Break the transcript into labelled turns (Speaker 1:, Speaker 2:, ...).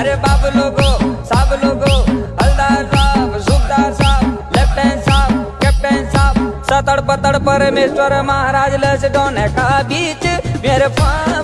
Speaker 1: अरे बाप लोगो, साहब लोगो हलदार साहब सुखदार साहब, लेफ्टिनेंट साहब, कैप्टन साहब, सतड़ पतड़ परमेश्वर महाराज लस डोने का बीच, मेरे पास